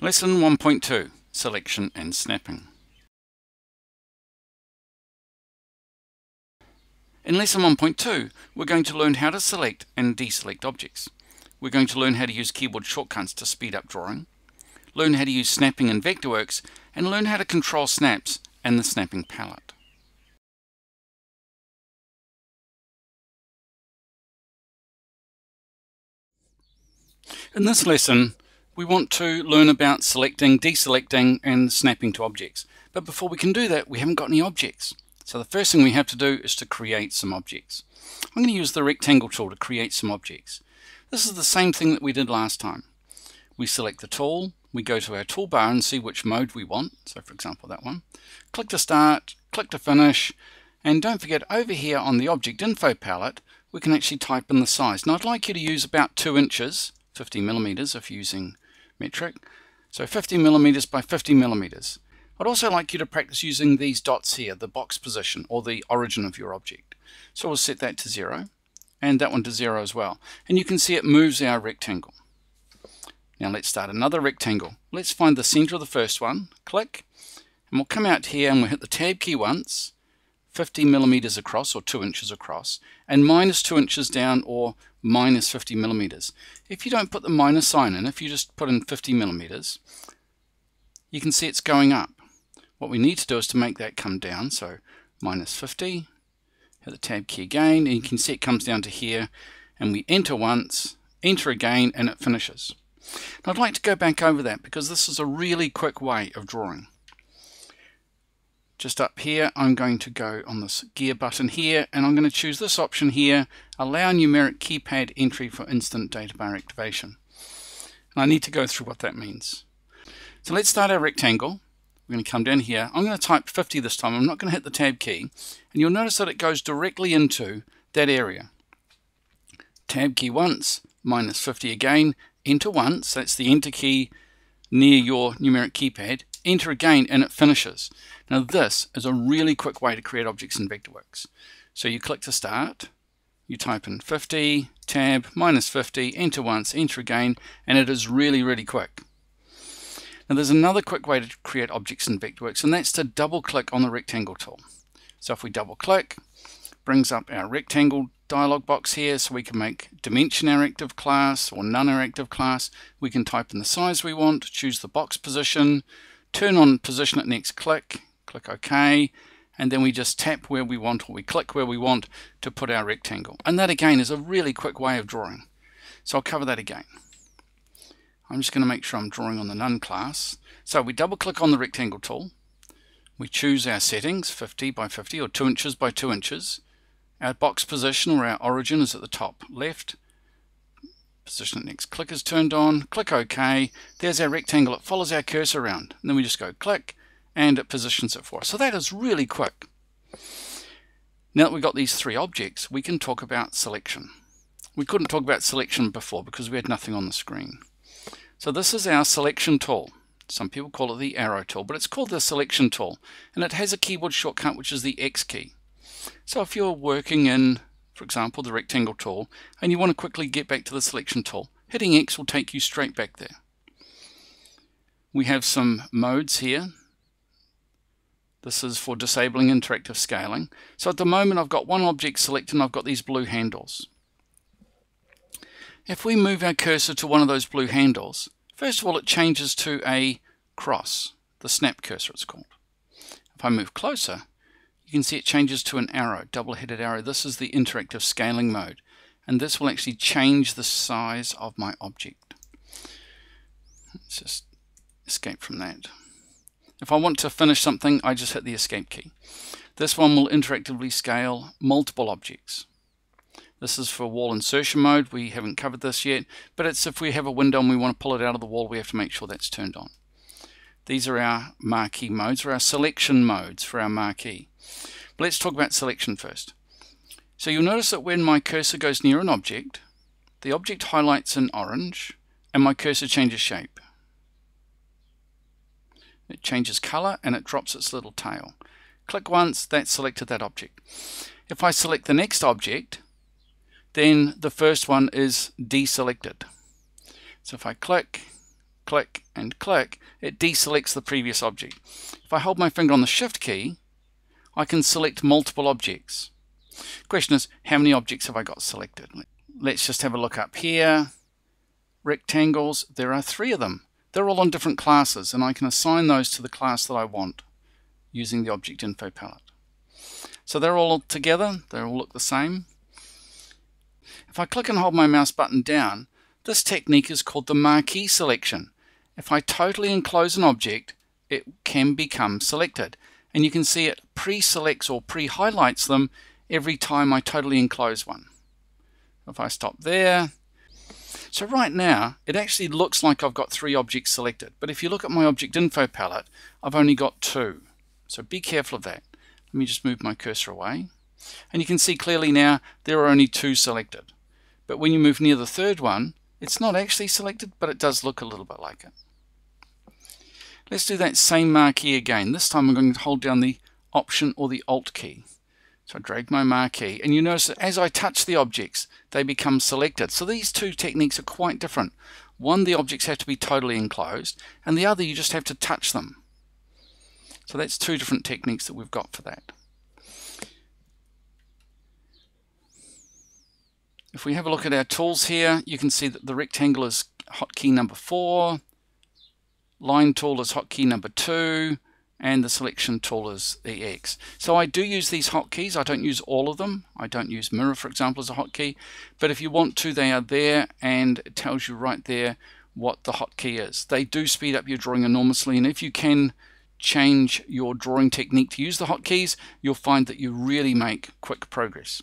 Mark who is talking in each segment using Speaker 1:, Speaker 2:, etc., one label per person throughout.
Speaker 1: Lesson 1.2 Selection and Snapping. In Lesson 1.2 we're going to learn how to select and deselect objects. We're going to learn how to use keyboard shortcuts to speed up drawing, learn how to use snapping in Vectorworks, and learn how to control snaps and the snapping palette. In this lesson we want to learn about selecting, deselecting and snapping to objects. But before we can do that, we haven't got any objects. So the first thing we have to do is to create some objects. I'm going to use the rectangle tool to create some objects. This is the same thing that we did last time. We select the tool, we go to our toolbar and see which mode we want. So for example, that one. Click to start, click to finish, and don't forget over here on the object info palette, we can actually type in the size. Now I'd like you to use about two inches, 50 millimeters if using metric. So 50 millimeters by 50 millimeters. I'd also like you to practice using these dots here, the box position or the origin of your object. So we'll set that to zero and that one to zero as well. And you can see it moves our rectangle. Now let's start another rectangle. Let's find the center of the first one, click, and we'll come out here and we'll hit the tab key once, 50 millimeters across or 2 inches across and minus 2 inches down or minus 50 millimeters. If you don't put the minus sign in, if you just put in 50 millimeters, you can see it's going up. What we need to do is to make that come down. So minus 50, hit the tab key again, and you can see it comes down to here, and we enter once, enter again, and it finishes. I'd like to go back over that because this is a really quick way of drawing just up here I'm going to go on this gear button here and I'm going to choose this option here allow numeric keypad entry for instant data bar activation. And I need to go through what that means. So let's start our rectangle. We're going to come down here. I'm going to type 50 this time. I'm not going to hit the tab key. And you'll notice that it goes directly into that area. Tab key once minus 50 again. Enter once. That's the enter key near your numeric keypad enter again, and it finishes. Now this is a really quick way to create objects in Vectorworks. So you click to start, you type in 50, tab, minus 50, enter once, enter again, and it is really, really quick. Now there's another quick way to create objects in Vectorworks, and that's to double click on the rectangle tool. So if we double click, brings up our rectangle dialog box here so we can make dimension our active class or none our active class. We can type in the size we want, choose the box position, turn on position at next click, click OK, and then we just tap where we want or we click where we want to put our rectangle. And that again is a really quick way of drawing. So I'll cover that again. I'm just going to make sure I'm drawing on the none class. So we double click on the rectangle tool. We choose our settings, 50 by 50 or 2 inches by 2 inches. Our box position or our origin is at the top left position it next. Click is turned on, click OK. There's our rectangle. It follows our cursor around. And then we just go click and it positions it for us. So that is really quick. Now that we've got these three objects, we can talk about selection. We couldn't talk about selection before because we had nothing on the screen. So this is our selection tool. Some people call it the arrow tool, but it's called the selection tool. And it has a keyboard shortcut, which is the X key. So if you're working in for example the rectangle tool, and you want to quickly get back to the selection tool, hitting X will take you straight back there. We have some modes here. This is for disabling interactive scaling. So at the moment I've got one object selected and I've got these blue handles. If we move our cursor to one of those blue handles, first of all it changes to a cross, the snap cursor it's called. If I move closer, you can see it changes to an arrow, double-headed arrow. This is the interactive scaling mode. And this will actually change the size of my object. Let's just escape from that. If I want to finish something, I just hit the escape key. This one will interactively scale multiple objects. This is for wall insertion mode. We haven't covered this yet, but it's if we have a window and we want to pull it out of the wall, we have to make sure that's turned on. These are our marquee modes, or our selection modes for our marquee. But let's talk about selection first. So you'll notice that when my cursor goes near an object, the object highlights in orange and my cursor changes shape. It changes color and it drops its little tail. Click once, that selected that object. If I select the next object, then the first one is deselected. So if I click, click, and click, it deselects the previous object. If I hold my finger on the Shift key, I can select multiple objects. Question is, how many objects have I got selected? Let's just have a look up here. Rectangles, there are three of them. They're all on different classes, and I can assign those to the class that I want using the Object Info palette. So they're all together, they all look the same. If I click and hold my mouse button down, this technique is called the marquee selection. If I totally enclose an object, it can become selected. And you can see it pre-selects or pre-highlights them every time I totally enclose one. If I stop there, so right now, it actually looks like I've got three objects selected. But if you look at my object info palette, I've only got two. So be careful of that. Let me just move my cursor away. And you can see clearly now there are only two selected. But when you move near the third one, it's not actually selected, but it does look a little bit like it. Let's do that same marquee again. This time I'm going to hold down the Option or the Alt key. So I drag my marquee, and you notice that as I touch the objects, they become selected. So these two techniques are quite different. One, the objects have to be totally enclosed, and the other, you just have to touch them. So that's two different techniques that we've got for that. If we have a look at our tools here, you can see that the rectangle is hotkey number four, line tool is hotkey number two, and the selection tool is EX. So I do use these hotkeys. I don't use all of them. I don't use mirror, for example, as a hotkey. But if you want to, they are there, and it tells you right there what the hotkey is. They do speed up your drawing enormously, and if you can change your drawing technique to use the hotkeys, you'll find that you really make quick progress.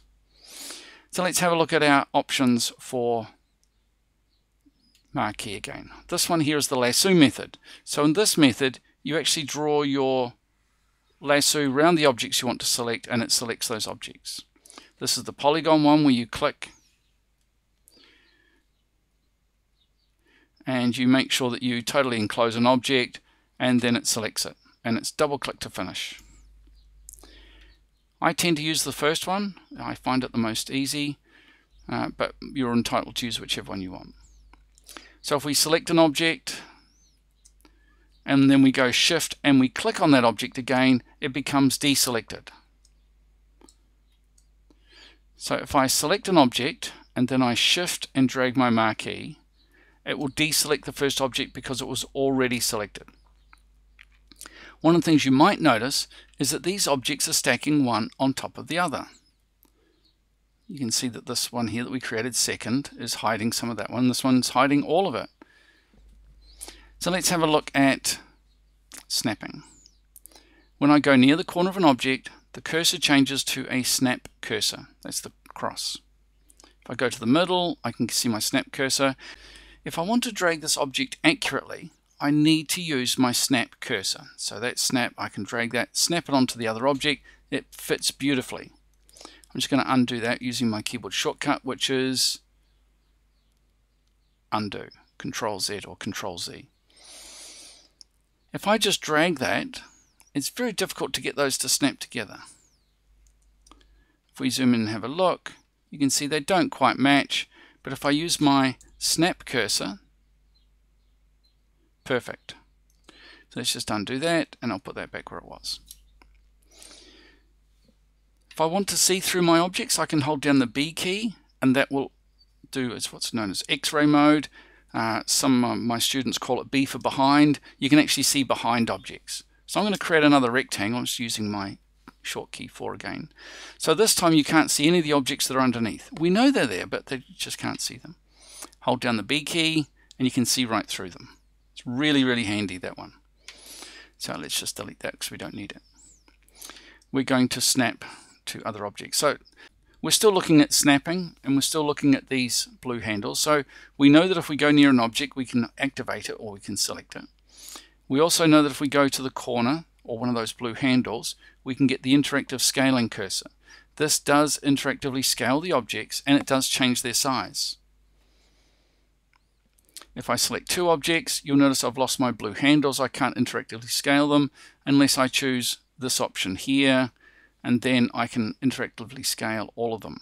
Speaker 1: So let's have a look at our options for marquee again. This one here is the lasso method. So in this method, you actually draw your lasso around the objects you want to select and it selects those objects. This is the polygon one where you click and you make sure that you totally enclose an object and then it selects it and it's double click to finish. I tend to use the first one. I find it the most easy, uh, but you're entitled to use whichever one you want. So if we select an object and then we go shift and we click on that object again, it becomes deselected. So if I select an object and then I shift and drag my marquee, it will deselect the first object because it was already selected. One of the things you might notice is that these objects are stacking one on top of the other. You can see that this one here that we created second is hiding some of that one. This one's hiding all of it. So let's have a look at snapping. When I go near the corner of an object, the cursor changes to a snap cursor. That's the cross. If I go to the middle, I can see my snap cursor. If I want to drag this object accurately, I need to use my snap cursor. So that snap, I can drag that, snap it onto the other object. It fits beautifully. I'm just going to undo that using my keyboard shortcut, which is undo, Control Z or Control Z. If I just drag that, it's very difficult to get those to snap together. If we zoom in and have a look, you can see they don't quite match, but if I use my snap cursor, Perfect. So let's just undo that and I'll put that back where it was. If I want to see through my objects, I can hold down the B key and that will do is what's known as X-ray mode. Uh, some of my students call it B for behind. You can actually see behind objects. So I'm going to create another rectangle. I'm just using my short key 4 again. So this time you can't see any of the objects that are underneath. We know they're there, but they just can't see them. Hold down the B key and you can see right through them. It's really, really handy, that one. So let's just delete that because we don't need it. We're going to snap to other objects. So we're still looking at snapping and we're still looking at these blue handles. So we know that if we go near an object, we can activate it or we can select it. We also know that if we go to the corner or one of those blue handles, we can get the interactive scaling cursor. This does interactively scale the objects and it does change their size. If I select two objects, you'll notice I've lost my blue handles. I can't interactively scale them unless I choose this option here, and then I can interactively scale all of them.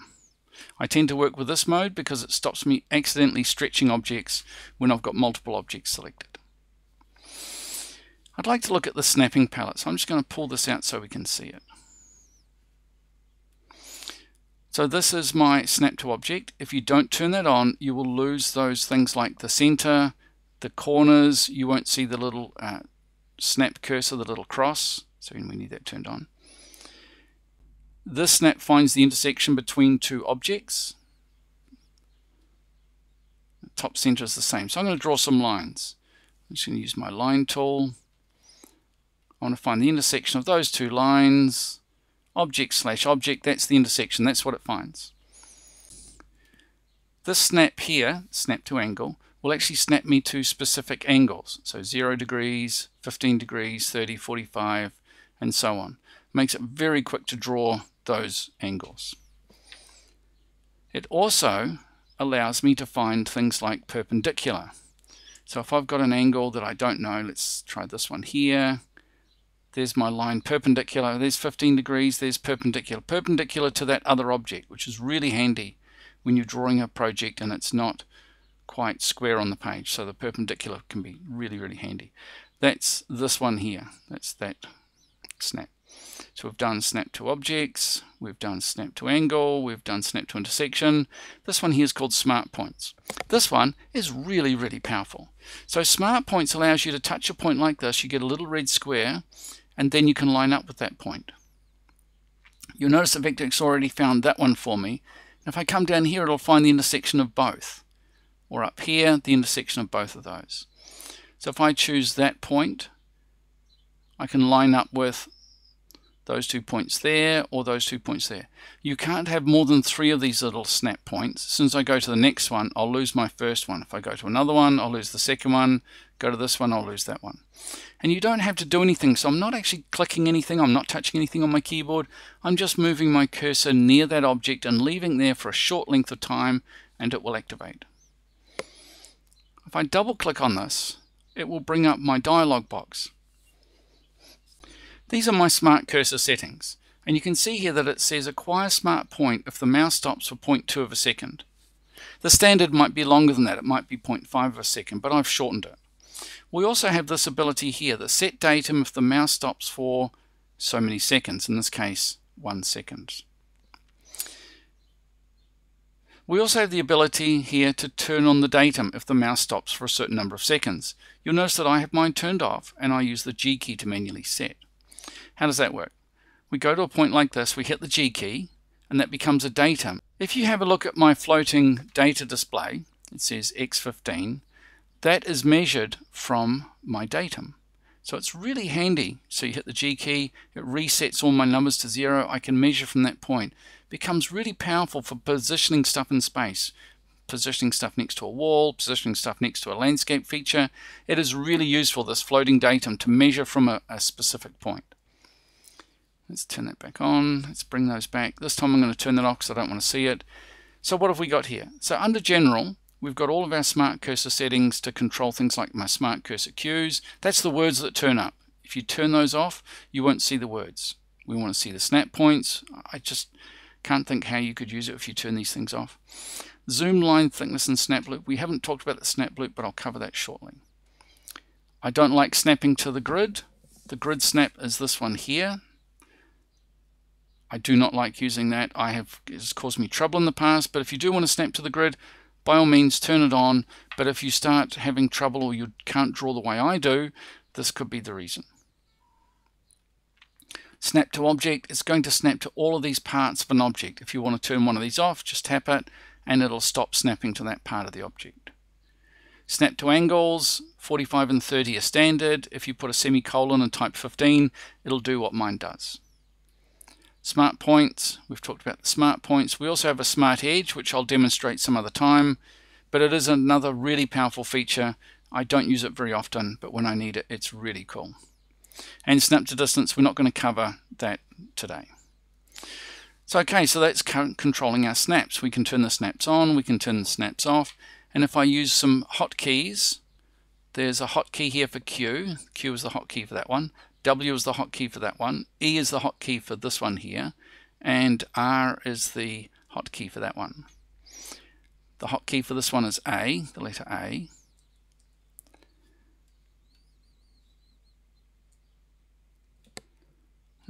Speaker 1: I tend to work with this mode because it stops me accidentally stretching objects when I've got multiple objects selected. I'd like to look at the snapping palette, so I'm just going to pull this out so we can see it. So this is my snap to object. If you don't turn that on, you will lose those things like the center, the corners. You won't see the little uh, snap cursor, the little cross. So we need that turned on. This snap finds the intersection between two objects. Top center is the same. So I'm going to draw some lines. I'm just going to use my line tool. I want to find the intersection of those two lines object slash object, that's the intersection, that's what it finds. This snap here, snap to angle, will actually snap me to specific angles. So 0 degrees, 15 degrees, 30, 45, and so on. Makes it very quick to draw those angles. It also allows me to find things like perpendicular. So if I've got an angle that I don't know, let's try this one here. There's my line perpendicular. There's 15 degrees. There's perpendicular. Perpendicular to that other object, which is really handy when you're drawing a project and it's not quite square on the page. So the perpendicular can be really, really handy. That's this one here. That's that snap. So we've done snap to objects, we've done snap to angle, we've done snap to intersection. This one here is called smart points. This one is really, really powerful. So smart points allows you to touch a point like this, you get a little red square, and then you can line up with that point. You'll notice that Vectorworks already found that one for me. And If I come down here, it'll find the intersection of both. Or up here, the intersection of both of those. So if I choose that point, I can line up with those two points there or those two points there. You can't have more than three of these little snap points. As soon as I go to the next one, I'll lose my first one. If I go to another one, I'll lose the second one. Go to this one, I'll lose that one. And you don't have to do anything. So I'm not actually clicking anything. I'm not touching anything on my keyboard. I'm just moving my cursor near that object and leaving there for a short length of time and it will activate. If I double click on this, it will bring up my dialog box. These are my smart cursor settings. And you can see here that it says acquire smart point if the mouse stops for 0.2 of a second. The standard might be longer than that, it might be 0.5 of a second, but I've shortened it. We also have this ability here, the set datum if the mouse stops for so many seconds, in this case, one second. We also have the ability here to turn on the datum if the mouse stops for a certain number of seconds. You'll notice that I have mine turned off and I use the G key to manually set. How does that work? We go to a point like this, we hit the G key, and that becomes a datum. If you have a look at my floating data display, it says X15, that is measured from my datum. So it's really handy. So you hit the G key, it resets all my numbers to zero. I can measure from that point. It becomes really powerful for positioning stuff in space, positioning stuff next to a wall, positioning stuff next to a landscape feature. It is really useful, this floating datum, to measure from a, a specific point. Let's turn that back on. Let's bring those back. This time I'm going to turn that off because I don't want to see it. So what have we got here? So under General, we've got all of our smart cursor settings to control things like my smart cursor cues. That's the words that turn up. If you turn those off, you won't see the words. We want to see the snap points. I just can't think how you could use it if you turn these things off. Zoom line thickness and snap loop. We haven't talked about the snap loop, but I'll cover that shortly. I don't like snapping to the grid. The grid snap is this one here. I do not like using that. I have it's caused me trouble in the past, but if you do want to snap to the grid, by all means turn it on. But if you start having trouble or you can't draw the way I do, this could be the reason. Snap to object, it's going to snap to all of these parts of an object. If you want to turn one of these off, just tap it and it'll stop snapping to that part of the object. Snap to angles, 45 and 30 are standard. If you put a semicolon and type 15, it'll do what mine does. Smart points, we've talked about the smart points. We also have a smart edge, which I'll demonstrate some other time, but it is another really powerful feature. I don't use it very often, but when I need it, it's really cool. And snap to distance, we're not going to cover that today. So okay, so that's controlling our snaps. We can turn the snaps on, we can turn the snaps off, and if I use some hotkeys, there's a hotkey here for Q. Q is the hotkey for that one. W is the hotkey for that one, E is the hotkey for this one here, and R is the hotkey for that one. The hotkey for this one is A, the letter A.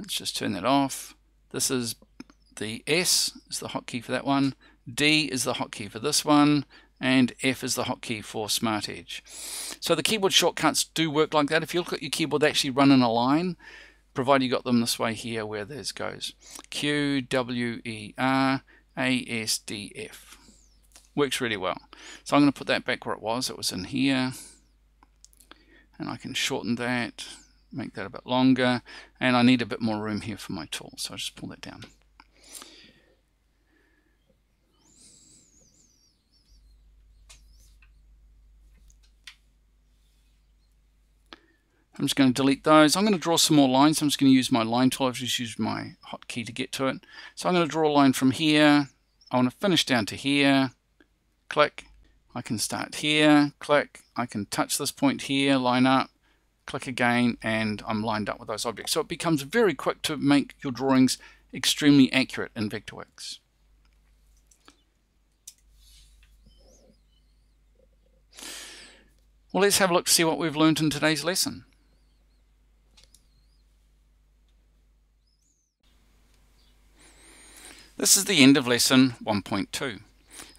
Speaker 1: Let's just turn that off. This is the S is the hotkey for that one. D is the hotkey for this one. And F is the hotkey for Smart Edge. So the keyboard shortcuts do work like that. If you look at your keyboard, they actually run in a line, provided you got them this way here where this goes. Q, W, E, R, A, S, D, F. Works really well. So I'm going to put that back where it was. It was in here. And I can shorten that make that a bit longer and I need a bit more room here for my tool so I'll just pull that down I'm just going to delete those. I'm going to draw some more lines. I'm just going to use my line tool. I've just used my hotkey to get to it. So I'm going to draw a line from here. I want to finish down to here. Click. I can start here. Click. I can touch this point here, line up click again, and I'm lined up with those objects. So it becomes very quick to make your drawings extremely accurate in Vectorworks. Well, let's have a look to see what we've learned in today's lesson. This is the end of lesson 1.2.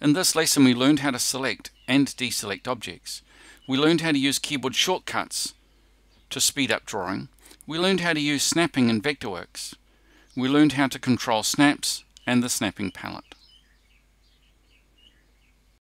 Speaker 1: In this lesson we learned how to select and deselect objects. We learned how to use keyboard shortcuts to speed up drawing, we learned how to use snapping in Vectorworks. We learned how to control snaps and the snapping palette.